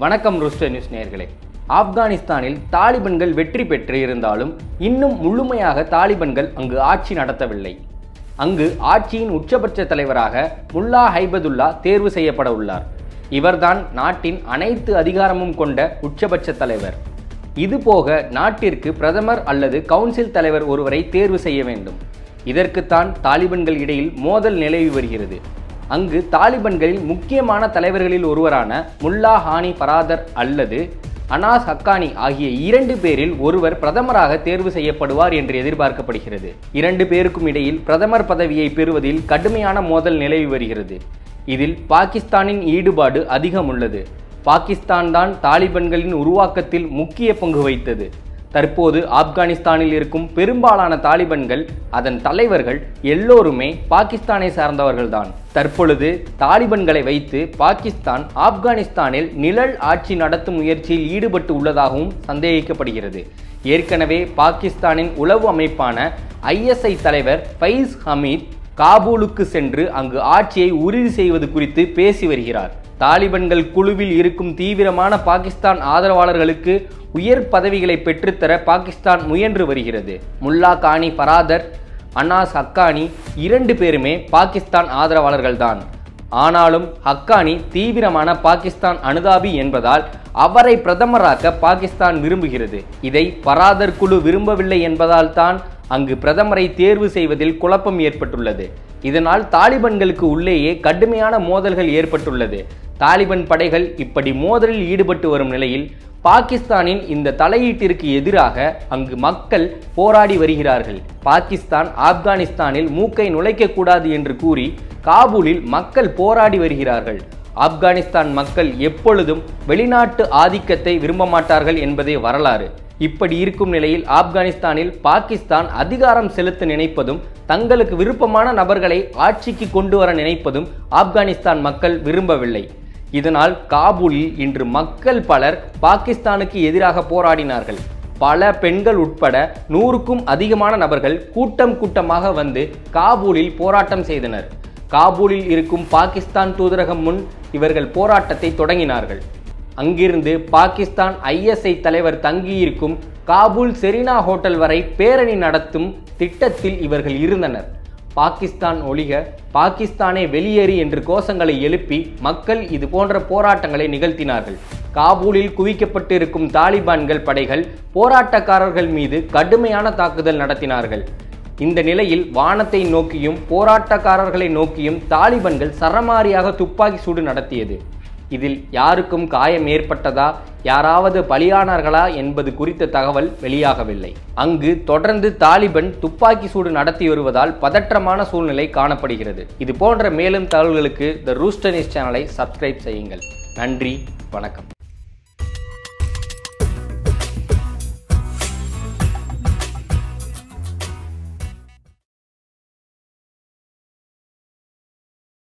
வணக்கம் ருஸ்டர் நியூஸ் நேயர்களே. ஆப்கானிஸ்தானில் தாலிபன்கள் வெற்றி பெற்று இருந்தாலும் இன்னும் முழுமையாக தாலிபன்கள் அங்கு ஆட்சி நடத்தவில்லை. அங்கு ஆட்சியின் உச்சபட்ச தலைவராக முல்லா ஹைபதுல்லா தேர்வு செய்யப்பட உள்ளார். இவர்தான் நாட்டின் அனைத்து அதிகாரமும் கொண்ட உச்சபட்ச தலைவர். இதுபோக நாட்டிற்கு பிரதமர் அல்லது கவுன்சில் தலைவர் ஒருவரை தேர்வு செய்ய வேண்டும். இதற்குத்தான் தாலிபன்கள் இடையில் மோதல் நிலவி வருகிறது. அங்கு தாலிபன்களில் முக்கியமான தலைவர்களில் ஒருவரான முல்லா ஹானி பராதர் அல்லது அனாஸ் ஹக்கானி ஆகிய இரண்டு பேரில் ஒருவர் பிரதமராக தேர்வு செய்யப்படுவார் என்று எதிர்பார்க்கப்படுகிறது. இரண்டு பேருக்கும் இடையில் பிரதமர் பதவியை பெறுவதில் கடுமையான மோதல் நிலவி வருகிறது. இதில் பாகிஸ்தானின் ஈடுபாடு அதிகம் உள்ளது பாகிஸ்தான் தான் தாலிபன்களின் உருவாக்கத்தில் முக்கிய பங்கு வைத்தது தற்போது ஆப்கானிஸ்தானில் இருக்கும் பெரும்பாலான தாலிபன்கள் அதன் தலைவர்கள் எல்லோருமே பாகிஸ்தானை சார்ந்தவர்கள்தான். தற்பொழுது தாலிபன்களை வைத்து பாகிஸ்தான் ஆப்கானிஸ்தானில் நிழல் ஆட்சி நடத்தும் முயற்சியில் ஈடுபட்டு உள்ளதாகவும் சந்தேகிக்கப்படுகிறது. ஏற்கனவே பாகிஸ்தானின் உளவு அமைப்பான ஐஎஸ்ஐ தலைவர் ஃபைஸ் ஹமீத் காபூலுக்கு சென்று அங்கு ஆட்சியை உறுதி செய்வது குறித்து பேசி வருகிறார். தாலிபன்கள் குழுவில் இருக்கும் தீவிரமான பாகிஸ்தான் ஆதரவாளர்களுக்கு உயர் பதவிகளை பெற்றுத்தர பாகிஸ்தான் முயன்று வருகிறது. முல்லா கானி பராதர் அனாஸ் ஹக்கானி இரண்டு பேருமே பாகிஸ்தான் ஆதரவாளர்கள்தான். ஆனாலும் ஹக்கானி தீவிரமான பாகிஸ்தான் அனுதாபி என்பதால் அவரை பிரதமராக்க பாகிஸ்தான் விரும்புகிறது. இதை பராதர் குழு விரும்பவில்லை என்பதால் தான் அங்கு பிரதமரை தேர்வு செய்வதில் குழப்பம் ஏற்பட்டுள்ளது. இதனால் தாலிபன்களுக்கு உள்ளேயே கடுமையான மோதல்கள் ஏற்பட்டுள்ளது. தாலிபன் படைகள் இப்படி மோதலில் ஈடுபட்டு வரும் நிலையில் பாகிஸ்தானின் இந்த தலையீட்டிற்கு எதிராக அங்கு மக்கள் போராடி வருகிறார்கள். பாகிஸ்தான் ஆப்கானிஸ்தானில் மூக்கை நுழைக்கக்கூடாது என்று கூறி காபூலில் மக்கள் போராடி வருகிறார்கள். ஆப்கானிஸ்தான் மக்கள் எப்பொழுதும் வெளிநாட்டு ஆதிக்கத்தை விரும்ப மாட்டார்கள் என்பதே வரலாறு. இப்படி இருக்கும் நிலையில் ஆப்கானிஸ்தானில் பாகிஸ்தான் அதிகாரம் செலுத்த நினைப்பதும் தங்களுக்கு விருப்பமான நபர்களை ஆட்சிக்கு கொண்டு வர நினைப்பதும் ஆப்கானிஸ்தான் மக்கள் விரும்பவில்லை. இதனால் காபூலில் இன்று மக்கள் பலர் பாகிஸ்தானுக்கு எதிராக போராடினார்கள். பல பெண்கள் உட்பட நூறுக்கும் அதிகமான நபர்கள் கூட்டம் கூட்டமாக வந்து காபூலில் போராட்டம் செய்தனர். காபூலில் இருக்கும் பாகிஸ்தான் தூதரகம் முன் இவர்கள் போராட்டத்தை தொடங்கினார்கள். அங்கிருந்து பாகிஸ்தான் ஐஎஸ்ஐ தலைவர் தங்கியிருக்கும் காபூல் செரினா ஹோட்டல் வரை பேரணி நடத்தும் திட்டத்தில் இவர்கள் இருந்தனர். பாகிஸ்தான் ஒழிக பாகிஸ்தானே வெளியேறி என்று கோஷங்களை எழுப்பி மக்கள் இது போன்ற போராட்டங்களை நிகழ்த்தினார்கள். காபூலில் குவிக்கப்பட்டிருக்கும் தாலிபான்கள் படைகள் போராட்டக்காரர்கள் மீது கடுமையான தாக்குதல் நடத்தினார்கள். இந்த நிலையில் வானத்தை நோக்கியும் போராட்டக்காரர்களை நோக்கியும் தாலிபன்கள் சரமாரியாக துப்பாக்கி சூடு நடத்தியது. இதில் யாருக்கும் காயம் ஏற்பட்டதா யாராவது பலியானார்களா என்பது குறித்த தகவல் வெளியாகவில்லை. அங்கு தொடர்ந்து தாலிபன் துப்பாக்கி சூடு நடத்தி வருவதால் பதற்றமான சூழ்நிலை காணப்படுகிறது. இது போன்ற மேலும் தகவல்களுக்கு த ரூஸ்டனிஸ் சேனலை சப்ஸ்கிரைப் செய்யுங்கள். நன்றி வணக்கம்.